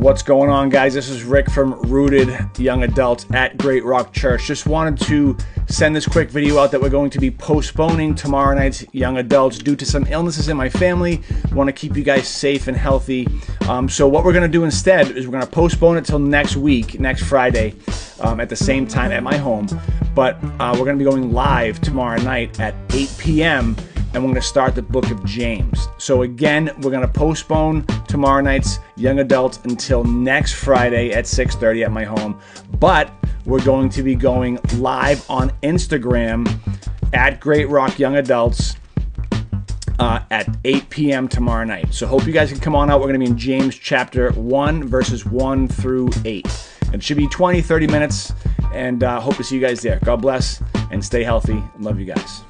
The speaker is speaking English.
What's going on, guys? This is Rick from Rooted Young Adults at Great Rock Church. Just wanted to send this quick video out that we're going to be postponing tomorrow night's Young Adults due to some illnesses in my family. Want to keep you guys safe and healthy. Um, so, what we're going to do instead is we're going to postpone it till next week, next Friday, um, at the same time at my home. But uh, we're going to be going live tomorrow night at 8 p.m and we're going to start the book of James. So, again, we're going to postpone tomorrow night's young adults until next Friday at 6:30 at my home. But we're going to be going live on Instagram at Great Rock Young Adults uh, at 8 p.m. tomorrow night. So, hope you guys can come on out. We're going to be in James chapter 1, verses 1 through 8. It should be 20, 30 minutes, and uh, hope to see you guys there. God bless and stay healthy. Love you guys.